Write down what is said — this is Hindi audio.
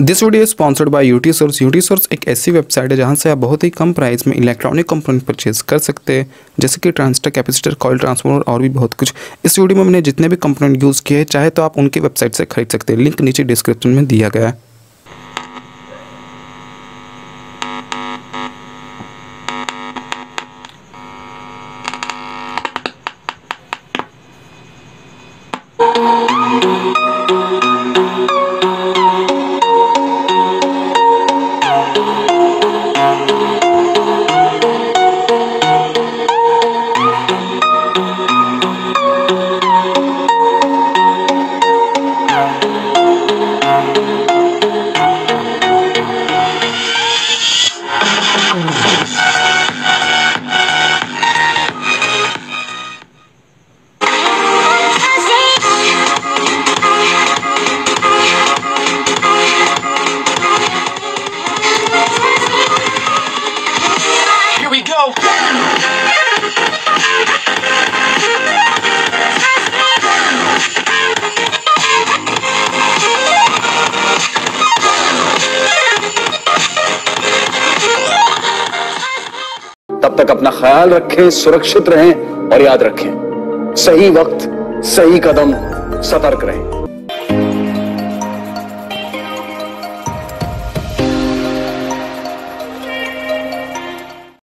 This video sponsored by UT source UT source एक ऐसी वेबसाइट है जहाँ से आप बहुत ही कम प्राइस में इलेक्ट्रॉनिक कंपोनेंट परचेज कर सकते हैं, जैसे कि ट्रांसटर कैपेसिटर कॉल ट्रांसफॉर्मर और भी बहुत कुछ। इस वीडियो में मैंने जितने भी कंपोनेंट यूज़ किए हैं, चाहे तो आप उनकी वेबसाइट से खरीद सकते हैं। लिंक नीचे डिस्क्रिप्शन में दिया गया है। Here तक अपना ख्याल रखें, सुरक्षित रहें और याद रखें। सही वक्त, सही कदम, सतर्क रहें।